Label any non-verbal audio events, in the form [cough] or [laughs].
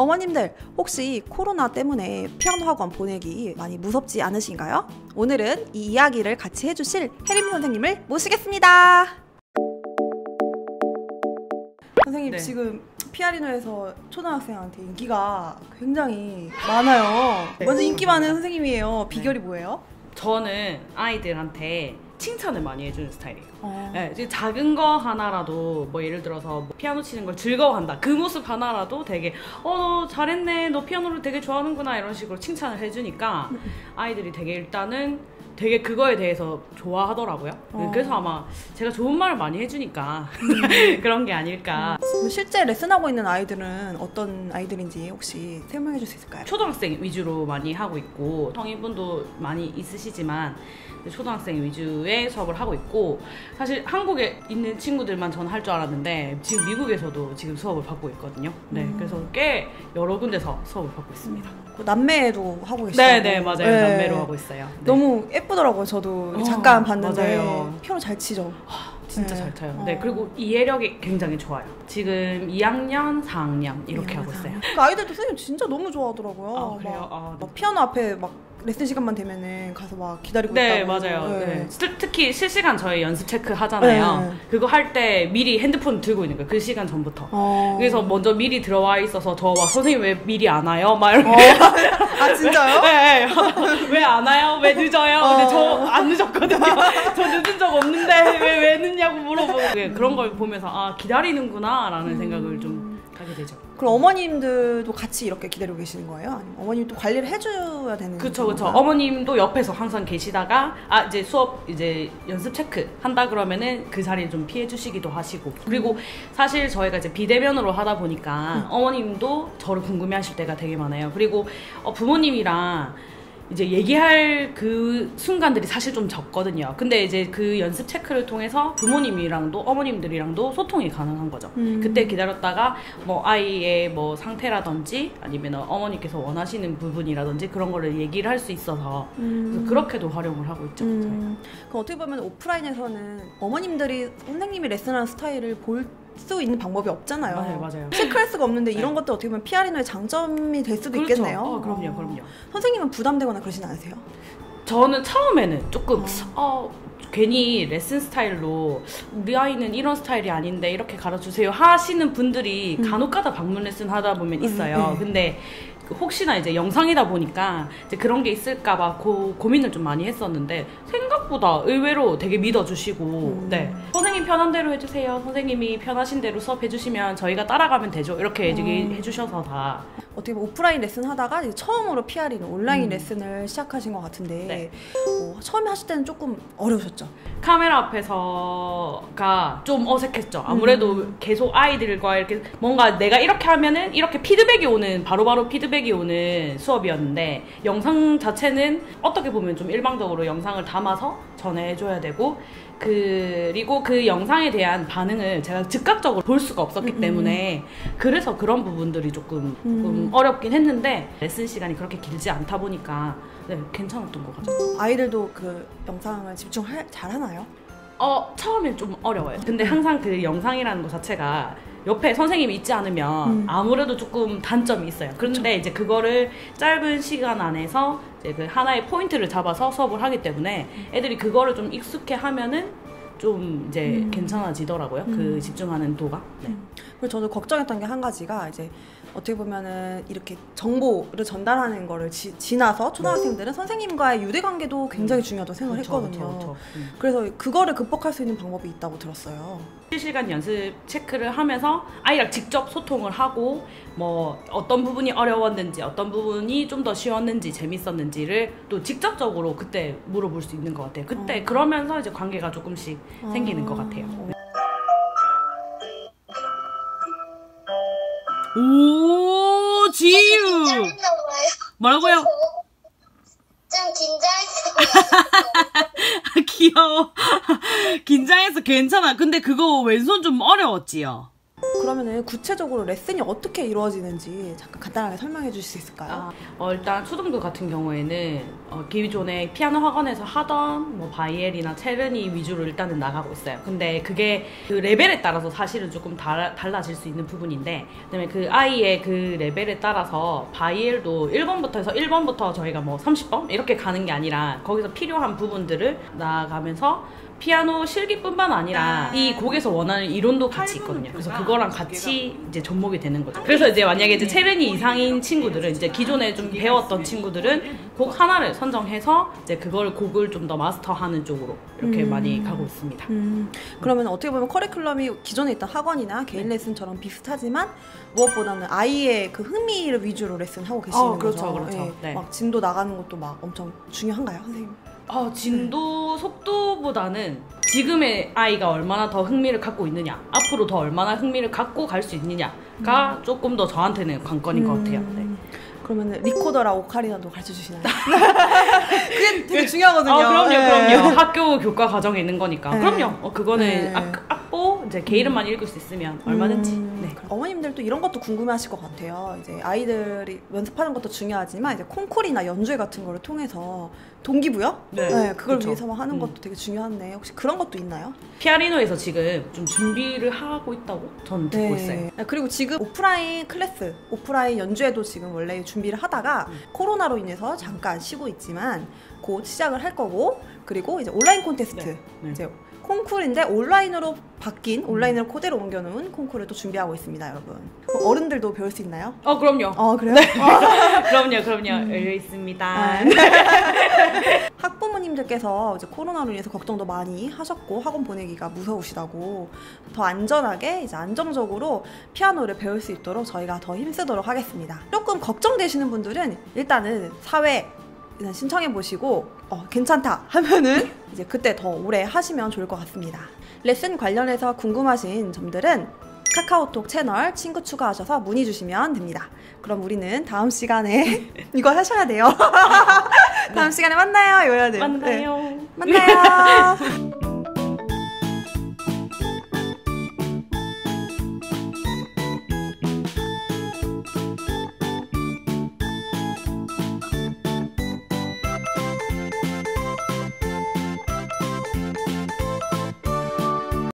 어머님들 혹시 코로나 때문에 피아노 학원 보내기 많이 무섭지 않으신가요? 오늘은 이 이야기를 같이 해주실 혜림 선생님을 모시겠습니다. 선생님 네. 지금 피아리노에서 초등학생한테 인기가 굉장히 많아요. 네. 먼저 인기 많은 선생님이에요. 비결이 뭐예요? 저는 아이들한테 칭찬을 많이 해주는 스타일이에요. 어. 네, 작은 거 하나라도 뭐 예를 들어서 뭐 피아노 치는 걸 즐거워한다. 그 모습 하나라도 되게 어너 잘했네. 너 피아노를 되게 좋아하는구나 이런 식으로 칭찬을 해주니까 [laughs] 아이들이 되게 일단은 되게 그거에 대해서 좋아하더라고요. 어. 그래서 아마 제가 좋은 말을 많이 해주니까 [laughs] 그런 게 아닐까. 실제 레슨하고 있는 아이들은 어떤 아이들인지 혹시 설명해 줄 수 있을까요? 초등학생 위주로 많이 하고 있고 성인분도 많이 있으시지만 초등학생 위주의 수업을 하고 있고 사실 한국에 있는 친구들만 저는 할줄 알았는데 지금 미국에서도 지금 수업을 받고 있거든요. 네, 음. 그래서 꽤 여러 군데서 수업을 받고 있습니다. 그 남매도 하고 계시죠? 네, 네, 맞아요. 남매로 하고 있어요. 네. 너무 예쁘더라고요. 저도 어, 잠깐 봤는데 맞아요. 피아노 잘 치죠. 진짜 네. 잘 쳐요. 어. 네, 그리고 이해력이 굉장히 좋아요. 지금 2학년, 4학년 이렇게 하고 있어요. 그 아이들도 선생님 진짜 너무 좋아하더라고요. 아, 그래요? 막, 아, 네. 막 피아노 앞에 막 레슨 시간만 되면은 가서 막 기다리고 네, 있다고. 맞아요. 네. 네. 특- 특히 실시간 저희 연습 체크 하잖아요. 네. 그거 할 때 미리 핸드폰 들고 있는 거예요. 그 시간 전부터. 어. 그래서 먼저 미리 들어와 있어서 저 막 선생님 왜 미리 안 와요? 막 이렇게. 아 진짜요? [laughs] 네, [laughs] 왜 안 와요? 왜 늦어요? 근데 저 안 늦었거든요. [laughs] 저 늦은 적 없는데 왜, 왜 늦냐고 물어보고. 네, 그런 걸 보면서 아, 기다리는구나 라는 생각을 좀 하게 되죠. 그럼 어머님들도 같이 이렇게 기다리고 계시는 거예요? 아니면 어머님도 관리를 해줘야 되는 그쵸 그쵸 건가요? 어머님도 옆에서 항상 계시다가 아 이제 수업 이제 연습 체크 한다 그러면은 그 자리를 좀 피해 주시기도 하시고 그리고 사실 저희가 이제 비대면으로 하다 보니까 어머님도 저를 궁금해하실 때가 되게 많아요 그리고 어, 부모님이랑 이제 얘기할 그 순간들이 사실 좀 적거든요. 근데 이제 그 연습 체크를 통해서 부모님이랑도 어머님들이랑도 소통이 가능한 거죠. 음. 그때 기다렸다가 뭐 아이의 뭐 상태라든지 아니면 어머니께서 원하시는 부분이라든지 그런 거를 얘기를 할 수 있어서 그래서 그렇게도 활용을 하고 있죠. 음, 그럼 어떻게 보면 오프라인에서는 어머님들이 선생님이 레슨하는 스타일을 볼 수 있는 방법이 없잖아요. 맞아요, 맞아요. 체크할 수가 없는데 이런 네. 것도 어떻게 보면 피아리노의 장점이 될 수도 그렇죠. 있겠네요. 어, 그럼요, 그럼요. 선생님은 부담되거나 그러진 않으세요? 저는 처음에는 조금 어. 어, 괜히 레슨 스타일로 우리 아이는 이런 스타일이 아닌데 이렇게 가르쳐주세요 하시는 분들이 음. 간혹가다 방문 레슨 하다 보면 음, 있어요. 네. 근데 그 혹시나 이제 영상이다 보니까 이제 그런 게 있을까봐 고, 고민을 좀 많이 했었는데 생 각보다 의외로 되게 믿어주시고 음. 네 선생님 편한 대로 해주세요. 선생님이 편하신 대로 수업 해주시면 저희가 따라가면 되죠. 이렇게 음. 해주셔서 다 어떻게 보면 오프라인 레슨 하다가 처음으로 피아리노 온라인 음. 레슨을 시작하신 것 같은데 네. 어, 처음에 하실 때는 조금 어려우셨죠? 카메라 앞에서가 좀 어색했죠. 아무래도 음. 계속 아이들과 이렇게 뭔가 내가 이렇게 하면은 이렇게 피드백이 오는 바로 바로 피드백이 오는 수업이었는데 영상 자체는 어떻게 보면 좀 일방적으로 영상을 담아서 전해줘야 되고 그리고 그 영상에 대한 반응을 제가 즉각적으로 볼 수가 없었기 음. 때문에 그래서 그런 부분들이 조금, 조금 음. 어렵긴 했는데 레슨 시간이 그렇게 길지 않다 보니까 네, 괜찮았던 것 같아요. 아이들도 그 영상을 집중 잘 하나요? 어 처음엔 좀 어려워요. 근데 항상 그 영상이라는 것 자체가 옆에 선생님이 있지 않으면 음. 아무래도 조금 단점이 있어요. 그런데 이제 그거를 짧은 시간 안에서 이제 그 하나의 포인트를 잡아서 수업을 하기 때문에 애들이 그거를 좀 익숙해 하면은 좀 이제 음. 괜찮아지더라고요. 음. 그 집중하는 도가. 네. 그리고 저도 걱정했던 게 한 가지가 이제 어떻게 보면은 이렇게 정보를 전달하는 거를 지, 지나서 초등학생들은 선생님과의 유대 관계도 굉장히 중요하다고 생각을 그쵸, 했거든요. 그쵸, 그쵸. 음. 그래서 그거를 극복할 수 있는 방법이 있다고 들었어요. 실시간 연습 체크를 하면서 아이랑 직접 소통을 하고 뭐 어떤 부분이 어려웠는지 어떤 부분이 좀 더 쉬웠는지 재밌었는지를 또 직접적으로 그때 물어볼 수 있는 것 같아요. 그때 어. 그러면서 이제 관계가 조금씩 생기는 것 같아요. 어. 오 지유. 뭐라고요? 좀 긴장했나 [laughs] 귀여워 [laughs] 긴장해서 괜찮아 근데 그거 왼손 좀 어려웠지요 그러면은 구체적으로 레슨이 어떻게 이루어지는지 잠깐 간단하게 설명해 주실 수 있을까요? 아, 어, 일단 초등부 같은 경우에는 어, 기존에 피아노 학원에서 하던 뭐 바이엘이나 체르니 위주로 일단은 나가고 있어요. 근데 그게 그 레벨에 따라서 사실은 조금 달, 달라질 수 있는 부분인데 그다음에 그 아이의 그 레벨에 따라서 바이엘도 1번부터 해서 1번부터 저희가 뭐 30번 이렇게 가는 게 아니라 거기서 필요한 부분들을 나가면서 피아노 실기뿐만 아니라 아. 이 곡에서 원하는 이론도 같이 있거든요. 그래서 그거 랑 같이 이제 접목이 되는 거죠. 그래서 이제 만약에 이제 체르니 이상인 친구들은 이제 기존에 좀 배웠던 친구들은 곡 하나를 선정해서 이제 그걸 곡을 좀 더 마스터하는 쪽으로 이렇게 음. 많이 가고 있습니다. 음, 그러면 어떻게 보면 커리큘럼이 기존에 있던 학원이나 개인 레슨처럼 비슷하지만 무엇보다는 아이의 그 흥미를 위주로 레슨하고 계시는 어, 그렇죠, 거죠. 그렇죠. 예, 네. 막 진도 나가는 것도 막 엄청 중요한가요, 선생님? 어, 진도 속도보다는 지금의 아이가 얼마나 더 흥미를 갖고 있느냐, 앞으로 더 얼마나 흥미를 갖고 갈 수 있느냐가 조금 더 저한테는 관건인 것 같아요. 네. 음, 그러면 리코더랑 오카리나도 가르쳐 주시나요? [laughs] 그게 [laughs] 되게 중요하거든요. 아, 그럼요, 예. 그럼요. 학교 교과 과정에 있는 거니까. 네. 그럼요. 어, 그거는 네. 악, 악보, 이제 게이름만 읽을 수 있으면 얼마든지. 음, 네. 어머님들도 이런 것도 궁금해하실 것 같아요. 이제 아이들이 연습하는 것도 중요하지만 이제 콩쿨이나 연주회 같은 거를 통해서 동기부여? 네, 그걸 그쵸. 위해서 하는 음. 것도 되게 중요한데 혹시 그런 것도 있나요? 피아니노에서 지금 좀 준비를 하고 있다고 전 듣고 있어요. 아, 그리고 지금 오프라인 클래스, 오프라인 연주회도 지금 원래 준비를 하다가 음. 코로나로 인해서 잠깐 쉬고 있지만 곧 시작을 할 거고 그리고 이제 온라인 콘테스트 네, 네. 이제 콩쿨인데 온라인으로 바뀐 온라인으로 코대로 옮겨놓은 콩쿨을 또 준비하고 있습니다, 여러분. 어른들도 배울 수 있나요? 어, 그럼요. 어 그래요? [laughs] 그럼요, 그럼요. 열려 있습니다. 아. [laughs] 학부모님들께서 이제 코로나로 인해서 걱정도 많이 하셨고 학원 보내기가 무서우시다고 더 안전하게 이제 안정적으로 피아노를 배울 수 있도록 저희가 더 힘쓰도록 하겠습니다. 조금 걱정되시는 분들은 일단은 사회 일단 신청해 보시고 어, 괜찮다 하면은 [laughs] 이제 그때 더 오래 하시면 좋을 것 같습니다. 레슨 관련해서 궁금하신 점들은 카카오톡 채널 친구 추가하셔서 문의 주시면 됩니다. 그럼 우리는 다음 시간에 [laughs] 이거 하셔야 돼요. [laughs] 다음 시간에 만나요. 이거야 돼요. 네. 만나요. 만나요.